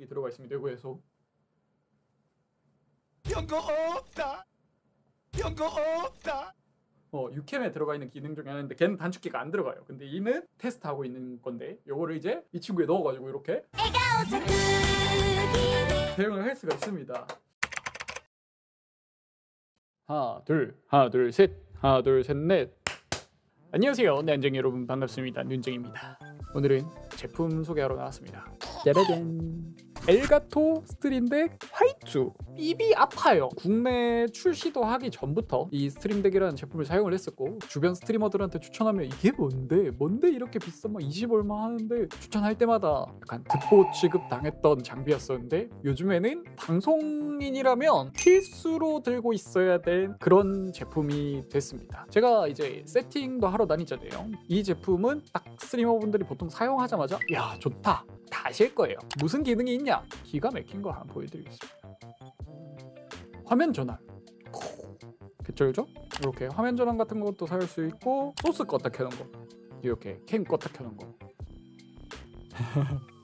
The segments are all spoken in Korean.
이 들어가 있습니다. 내부에서 연거 없다. 연거 없다. 어, 유캠에 들어가 있는 기능 중에 하나인데 걔는 단축키가 안 들어가요. 근데 이는 테스트하고 있는 건데 요거를 이제 이 친구에 넣어가지고 이렇게 사용을 할 수가 있습니다. 하나 둘 하나 둘 셋 하나 둘 셋 넷 안녕하세요 난쟁이 여러분 반갑습니다 눈쟁입니다 오늘은 제품 소개하러 나왔습니다 짜라잔 Elgato Stream Deck White 입이 아파요. 국내 출시도 하기 전부터 이 Stream Deck이라는 제품을 사용을 했었고 주변 스트리머들한테 추천하면 이게 뭔데? 뭔데 이렇게 비싼 막20 얼마 하는데 추천할 때마다 약간 듣보 취급 당했던 장비였었는데 요즘에는 방송인이라면 필수로 들고 있어야 될 그런 제품이 됐습니다. 제가 이제 세팅도 하러 다니잖아요. 이 제품은 딱 스트리머분들이 보통 사용하자마자 야 좋다. 다 아실 거예요. 무슨 기능이 있냐 기가 막힌 거 한번 보여드리겠습니다. 화면 전환. 그죠? 이렇게 화면 전환 같은 것도 할 수 있고 소스 껐다 켜는 거. 이렇게 캠 껐다 켜는 거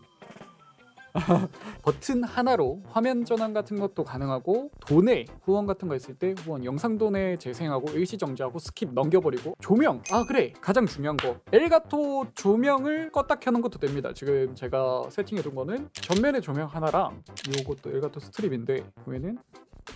버튼 하나로 화면 전환 같은 것도 가능하고 도네 후원 같은 거 있을 때 후원 영상 도네 재생하고 일시 정지하고 스킵 넘겨버리고 조명 아 그래 가장 중요한 거 Elgato 조명을 껐다 켜는 것도 됩니다 지금 제가 세팅해 둔 거는 전면에 조명 하나랑 요것도 엘가토 스트립인데 보면은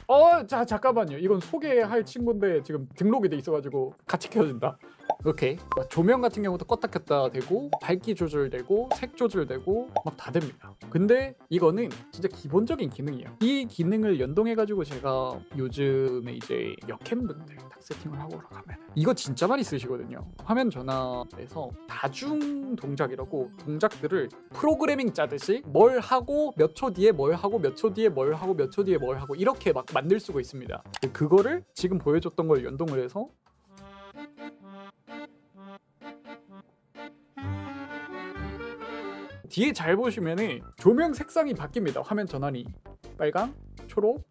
어, 자 잠깐만요. 이건 소개할 친구인데 지금 등록이 돼 있어가지고 같이 켜진다. 이렇게 조명 같은 경우도 껐다 켰다 되고 밝기 조절되고 색 조절되고 막 다 됩니다. 근데 이거는 진짜 기본적인 기능이에요. 이 기능을 연동해 가지고 제가 요즘에 이제 역캠분들 딱 세팅을 하고 가면 이거 진짜 많이 쓰시거든요. 화면 전환에서 다중 동작이라고 동작들을 프로그래밍 짜듯이 뭘 하고 몇 초 뒤에 뭘 하고 몇 초 뒤에 뭘 하고 몇 초 뒤에 뭘 하고 이렇게 막 만들 수가 있습니다. 그거를 지금 보여줬던 걸 연동을 해서 뒤에 잘 보시면은 조명 색상이 바뀝니다. 화면 전환이 빨강, 초록,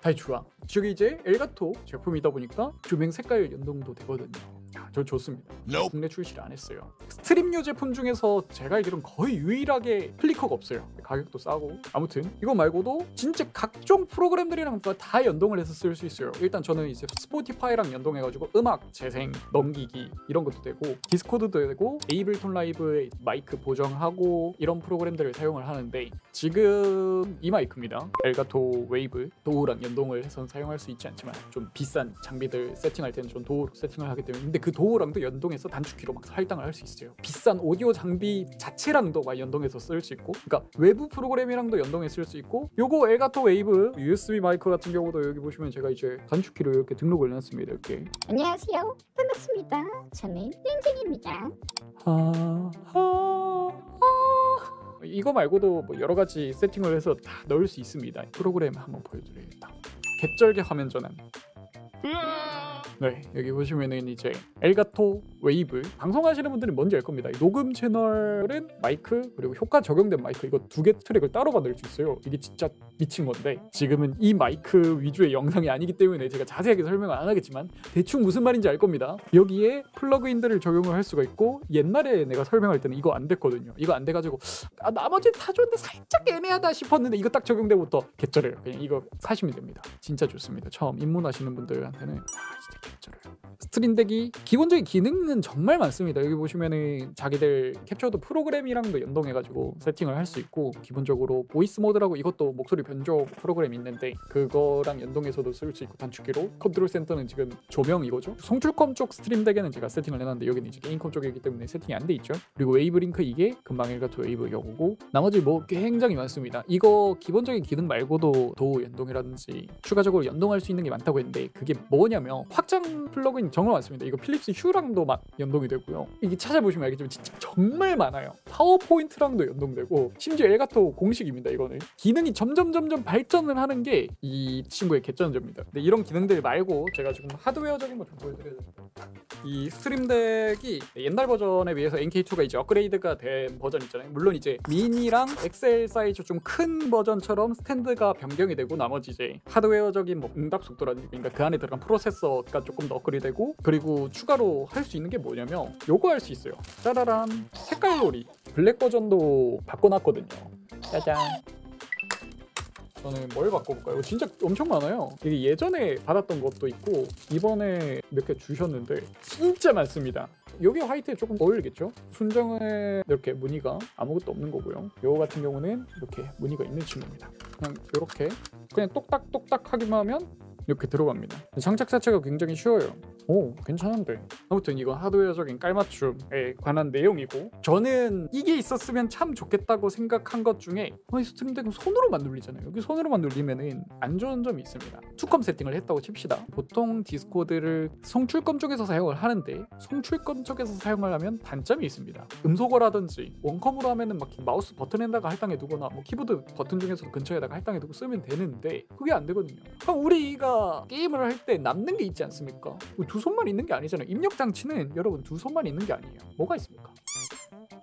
다시 주황. 즉 이제 Elgato 제품이다 보니까 조명 색깔 연동도 되거든요. 야, 저 좋습니다. 국내 출시를 안 했어요. 스트림류 제품 중에서 제가 알기로는 거의 유일하게 flicker가 없어요. 가격도 싸고 아무튼 이거 말고도 진짜 각종 프로그램들이랑 다 연동을 해서 쓸 수 있어요. 일단 저는 이제 Spotify랑 연동해가지고 음악 재생 넘기기 이런 것도 되고 Discord도 되고 Ableton Live의 마이크 보정하고 이런 프로그램들을 사용을 하는데 지금 이 마이크입니다. Elgato Wave DAW랑 연동을 해서 사용할 수 있지 않지만 좀 비싼 장비들 세팅할 때는 전 DAW로 세팅을 하기 때문에 근데 그 DAW랑도 연동해서 단축키로 막 할당을 할 수 있어요. 비싼 오디오 장비 자체랑도 막 연동해서 쓸 수 있고 그러니까 외부 프로그램이랑도 연동해 쓸 수 있고 요거 Elgato Wave USB 마이크 같은 경우도 여기 보시면 제가 이제 단축키로 이렇게 등록을 해놨습니다. 이렇게 안녕하세요. 반갑습니다. 저는 땡땡입니다. 하, 하, 하. 이거 말고도 뭐 여러 가지 세팅을 해서 다 넣을 수 있습니다. 프로그램 한번 보여드리겠다. 개쩔게 화면 전환. 네, 여기 보시면은 이제 Elgato Wave 방송하시는 분들은 뭔지 알 겁니다. 이 녹음 채널은 마이크 그리고 효과 적용된 마이크 이거 두 개 트랙을 따로 만들 수 있어요. 이게 진짜 미친 건데 지금은 이 마이크 위주의 영상이 아니기 때문에 제가 자세하게 설명을 안 하겠지만 대충 무슨 말인지 알 겁니다. 여기에 plugin들을 적용을 할 수가 있고 옛날에 내가 설명할 때는 이거 안 됐거든요. 이거 안 돼가지고 아 나머지 다 좋은데 살짝 애매하다 싶었는데 이거 딱 적용되고부터 개쩔어요. 그냥 이거 사시면 됩니다. 진짜 좋습니다. 처음 입문하시는 분들 한테는 아 진짜 개쩔어요. Stream Deck이 기본적인 기능은 정말 많습니다. 여기 보시면은 자기들 캡처보드 프로그램이랑도 연동해가지고 세팅을 할 수 있고 기본적으로 Voicemod라고 이것도 목소리 변조 프로그램 있는데 그거랑 연동해서도 쓸 수 있고 단축키로 Control Center는 지금 조명 이거죠. 송출컴 쪽 Stream Deck에는 제가 세팅을 해놨는데 여기는 이제 게임컴 쪽이기 때문에 세팅이 안 돼 있죠. 그리고 Wave Link 이게 금방 Elgato Wave 요거고 나머지 뭐 굉장히 많습니다. 이거 기본적인 기능 말고도 DAW 연동이라든지 추가적으로 연동할 수 있는 게 많다고 했는데 그게 뭐냐면 확장 plugin 정말 많습니다. 이거 Philips Hue랑도 막 연동이 되고요. 이게 찾아보시면 알겠지만 진짜 정말 많아요. PowerPoint랑도 연동되고 심지어 Elgato 공식입니다. 이거는 기능이 점점 점점 발전을 하는 게 이 친구의 개쩐점입니다. 근데 이런 기능들 말고 제가 지금 하드웨어적인 거 좀 보여드려야 됩니다. 이 Stream Deck이 옛날 버전에 비해서 MK2가 이제 업그레이드가 된 버전 있잖아요. 물론 이제 미니랑 XL 사이즈 좀 큰 버전처럼 스탠드가 변경이 되고 나머지 이제 하드웨어적인 뭐 응답 속도라든지 그러니까 그 안에 들어간 프로세서가 조금 더 업그레이드되고 그리고 추가로 할 수 있는 게 뭐냐면 요거 할 수 있어요. 짜라란 색깔 놀이 블랙 버전도 바꿔놨거든요. 짜잔 저는 뭘 바꿔볼까요? 진짜 엄청 많아요. 이게 예전에 받았던 것도 있고 이번에 몇 개 주셨는데 진짜 많습니다. 여기 화이트에 조금 어울리겠죠? 순정은 이렇게 무늬가 아무것도 없는 거고요. 요거 같은 경우는 이렇게 무늬가 있는 친구입니다. 그냥 이렇게 그냥 똑딱똑딱 하기만 하면 이렇게 들어갑니다. 장착 자체가 굉장히 쉬워요. 오 괜찮은데. 아무튼 이건 하드웨어적인 깔맞춤에 관한 내용이고 저는 이게 있었으면 참 좋겠다고 생각한 것 중에 어, 이 Stream Deck은 손으로만 눌리잖아요. 여기 손으로만 눌리면은 안 좋은 점이 있습니다. 투컴 세팅을 했다고 칩시다. 보통 Discord를 송출컴 쪽에서 사용을 하는데 송출컴 쪽에서 사용을 하면 단점이 있습니다. 음소거라든지 원컴으로 하면은 막 마우스 버튼에다가 할당해 두거나 뭐 키보드 버튼 중에서 근처에다가 할당해 두고 쓰면 되는데 그게 안 되거든요. 그럼 우리가 게임을 할 때 남는 게 있지 않습니까 뭐 두 손만 있는 게 아니잖아요. 입력 장치는 여러분 두 손만 있는 게 아니에요. 뭐가 있습니까?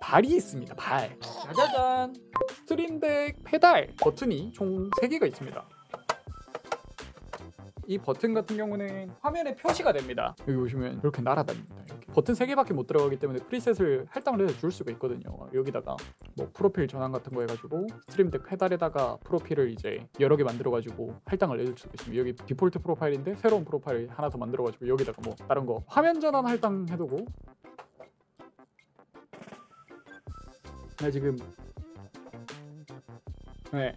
발이 있습니다. 발. 짜자잔. Stream Deck Pedal 버튼이 총 3개가 있습니다. 이 버튼 같은 경우는 화면에 표시가 됩니다. 여기 보시면 이렇게 날아다닙니다. 이렇게. 버튼 3개밖에 못 들어가기 때문에 preset을 할당을 해서 줄 수가 있거든요. 여기다가 뭐 프로필 전환 같은 거 해가지고 Stream Deck Pedal에다가 프로필을 이제 여러 개 만들어가지고 할당을 해줄 수가 있습니다. 여기 default profile인데 새로운 profile 하나 더 만들어가지고 여기다가 뭐 다른 거 화면 전환 할당 해두고 나 지금 네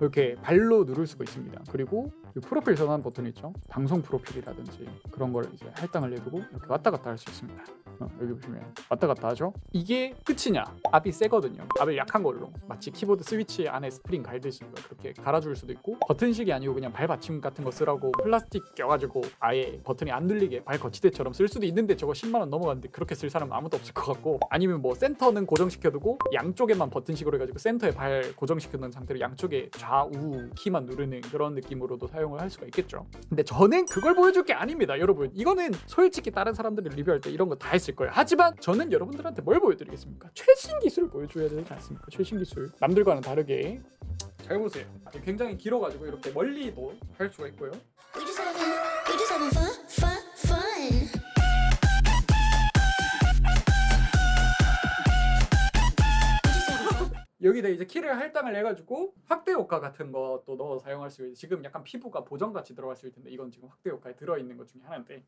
이렇게 발로 누를 수가 있습니다. 그리고 이 프로필 전환 버튼 있죠? 방송 프로필이라든지 그런 걸 이제 할당을 해두고 이렇게 왔다 갔다 할 수 있습니다. 어, 여기 보시면 왔다 갔다 하죠? 이게 끝이냐? 압이 세거든요. 압을 약한 걸로 마치 키보드 스위치 안에 스프링 갈듯이 그렇게 갈아줄 수도 있고 버튼식이 아니고 그냥 발 받침 같은 거 쓰라고 플라스틱 껴가지고 아예 버튼이 안 눌리게 발 거치대처럼 쓸 수도 있는데 저거 10만 원 넘어갔는데 그렇게 쓸 사람은 아무도 없을 것 같고 아니면 뭐 센터는 고정시켜두고 양쪽에만 버튼식으로 해가지고 센터에 발 고정시켜놓은 상태로 양쪽에 좌우 키만 누르는 그런 느낌으로도 사용을 할 수가 있겠죠. 근데 저는 그걸 보여줄 게 아닙니다, 여러분. 이거는 솔직히 다른 사람들이 리뷰할 때 이런 거 다 했을 거예요. 하지만 저는 여러분들한테 뭘 보여드리겠습니까? 최신 기술을 보여줘야 되지 않습니까? 최신 기술. 남들과는 다르게. 잘 보세요. 굉장히 길어가지고 이렇게 멀리도 할 수가 있고요. 여기다 이제 키를 할당을 해가지고 확대 효과 같은 것도 넣어 사용할 수 있어요. 지금 약간 피부가 보정같이 들어갔을 텐데 이건 지금 확대 효과에 들어있는 것 중에 하나인데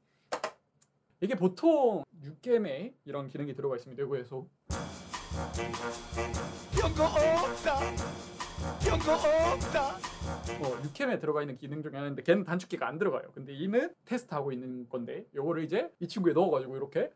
이게 보통 6gem에 이런 기능이 들어가 있습니다. 이거에서 연거 없다 연거 없다 어, 6캠에 들어가 있는 기능 중에 하나인데 걔는 단축키가 안 들어가요. 근데 이는 테스트하고 있는 건데 요거를 이제 이 친구에 넣어가지고 이렇게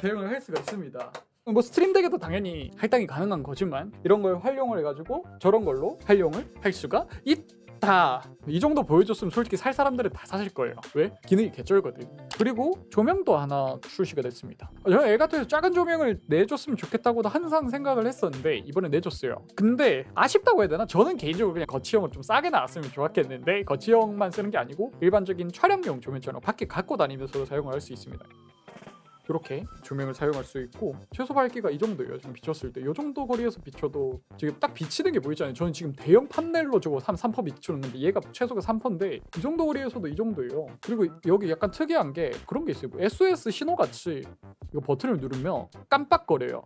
대응을 할 수가 있습니다. 뭐 스트림덱에도 당연히 할당이 가능한 거지만 이런 걸 활용을 해가지고 저런 걸로 활용을 할 수가 있 다. 이 정도 보여줬으면 솔직히 살 사람들은 다 사실 거예요. 왜? 기능이 개쩔거든. 그리고 조명도 하나 출시가 됐습니다. 저는 엘가토에서 작은 조명을 내줬으면 좋겠다고도 항상 생각을 했었는데 이번에 내줬어요. 근데 아쉽다고 해야 되나? 저는 개인적으로 그냥 거치형을 좀 싸게 나왔으면 좋았겠는데 거치형만 쓰는 게 아니고 일반적인 촬영용 조명처럼 밖에 갖고 다니면서 사용을 할 수 있습니다. 이렇게 조명을 사용할 수 있고 최소 밝기가 이 정도예요. 지금 비췄을 때 이 정도 거리에서 비춰도 지금 딱 비치는 게 보이잖아요. 저는 지금 대형 판넬로 저거 3, 3퍼 비추는데 얘가 최소가 3퍼인데 이 정도 거리에서도 이 정도예요. 그리고 여기 약간 특이한 게 그런 게 있어요. 뭐 SOS 신호같이 이거 버튼을 누르면 깜빡거려요.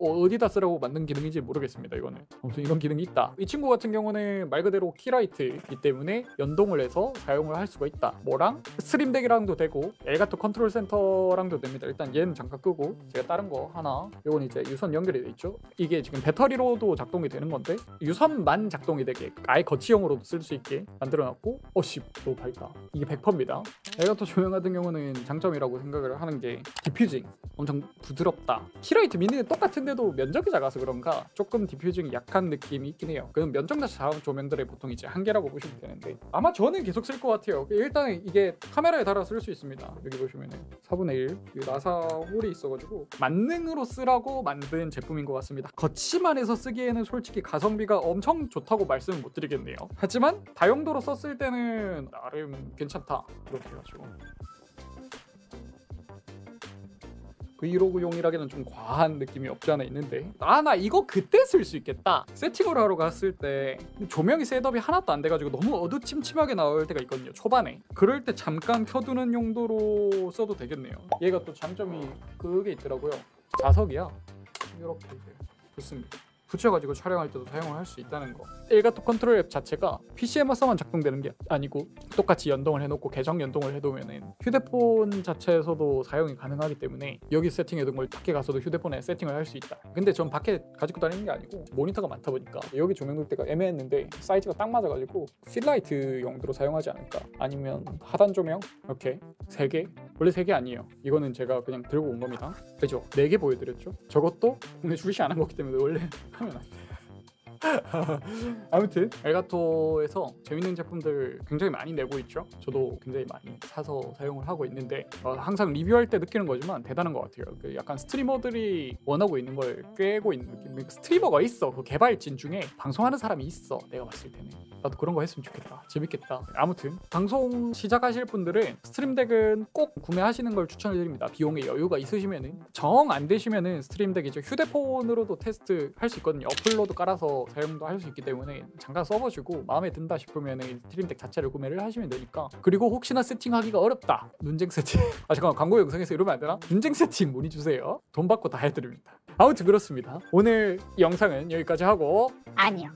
어, 디다 쓰라고 만든 기능인지 모르겠습니다. 이거는 아무튼 이런 기능이 있다. 이 친구 같은 경우는 말 그대로 key light이기 때문에 연동을 해서 사용을 할 수가 있다. 뭐랑 스트림덱이랑도 되고 엘가토 컨트롤 센터랑도 됩니다. 일단 얘는 잠깐 끄고 제가 다른 거 하나 이건 이제 유선 연결이 돼 있죠. 이게 지금 배터리로도 작동이 되는 건데 유선만 작동이 되게 아예 거치형으로도 쓸 수 있게 만들어놨고 어씨 너무 밝다. 이게 100%입니다. 엘가토 조명 같은 경우는 장점이라고 생각을 하는 게 diffusing 엄청 부드럽다. Key Light Mini는 똑같은데도 면적이 작아서 그런가 조금 diffusing이 약한 느낌이 있긴 해요. 그럼 면적자체 작은 조명들의 보통 이제 한계라고 보시면 되는데 아마 저는 계속 쓸 것 같아요. 일단 이게 카메라에 달아 쓸수 있습니다. 여기 보시면은 4분의 1 나사 홀이 있어가지고 만능으로 쓰라고 만든 제품인 것 같습니다. 거치만 해서 쓰기에는 솔직히 가성비가 엄청 좋다고 말씀은 못 드리겠네요. 하지만 다용도로 썼을 때는 나름 괜찮다. 이렇게 해가지고 브이로그 용이라기는 좀 과한 느낌이 없지 않아 있는데. 아 나 이거 그때 쓸 수 있겠다. 세팅을 하러 갔을 때 조명이 setup이 하나도 안 돼가지고 너무 어두침침하게 나올 때가 있거든요 초반에. 그럴 때 잠깐 켜두는 용도로 써도 되겠네요. 얘가 또 장점이 그게 있더라고요. 자석이야. 이렇게 좋습니다 붙여가지고 촬영할 때도 사용을 할 수 있다는 거. 엘가토 컨트롤 앱 자체가 PC에서만 작동되는 게 아니고 똑같이 연동을 해놓고 계정 연동을 해두면은 휴대폰 자체에서도 사용이 가능하기 때문에 여기 세팅해둔 걸 밖에 가서도 휴대폰에 세팅을 할 수 있다. 근데 전 밖에 가지고 다니는 게 아니고 모니터가 많다 보니까 여기 조명 둘 때가 애매했는데 사이즈가 딱 맞아가지고 fill light 용도로 사용하지 않을까. 아니면 하단 조명 이렇게 세 개. 원래 세개 아니에요. 이거는 제가 그냥 들고 온 겁니다. 그죠? 네개 보여드렸죠. 저것도 오늘 출시 안 한 거기 때문에 원래 하면 안 돼. 아무튼 엘가토에서 재밌는 제품들 굉장히 많이 내고 있죠. 저도 굉장히 많이 사서 사용을 하고 있는데 어, 항상 리뷰할 때 느끼는 거지만 대단한 것 같아요. 그 약간 스트리머들이 원하고 있는 걸 꿰고 있는 느낌. 그 스트리머가 있어. 그 개발진 중에 방송하는 사람이 있어. 내가 봤을 때는 나도 그런 거 했으면 좋겠다. 재밌겠다. 아무튼 방송 시작하실 분들은 스트림덱은 꼭 구매하시는 걸 추천드립니다. 비용에 여유가 있으시면은 정 안 되시면은 스트림덱 이제 휴대폰으로도 테스트 할 수 있거든요. 어플로도 깔아서 사용도 할 수 있기 때문에 잠깐 써보시고 마음에 든다 싶으면은 스트림덱 자체를 구매를 하시면 되니까. 그리고 혹시나 세팅하기가 어렵다. 눈쟁 세팅. 아 잠깐 광고 영상에서 이러면 안 되나? 눈쟁 세팅 문의 주세요. 돈 받고 다 해드립니다. 아무튼 그렇습니다. 오늘 영상은 여기까지 하고 아니요.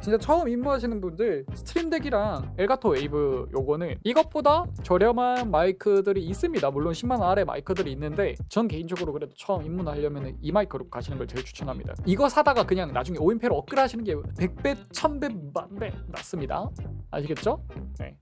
진짜 처음 입문하시는 분들 스트림덱이랑 엘가토 웨이브 요거는 이것보다 저렴한 마이크들이 있습니다. 물론 10만 원 아래 마이크들이 있는데 전 개인적으로 그래도 처음 입문하려면 이 마이크로 가시는 걸 제일 추천합니다. 이거 사다가 그냥 나중에 오인페로 업글 하시는 게 100배, 1000배, 만배 낫습니다. 아시겠죠? 네.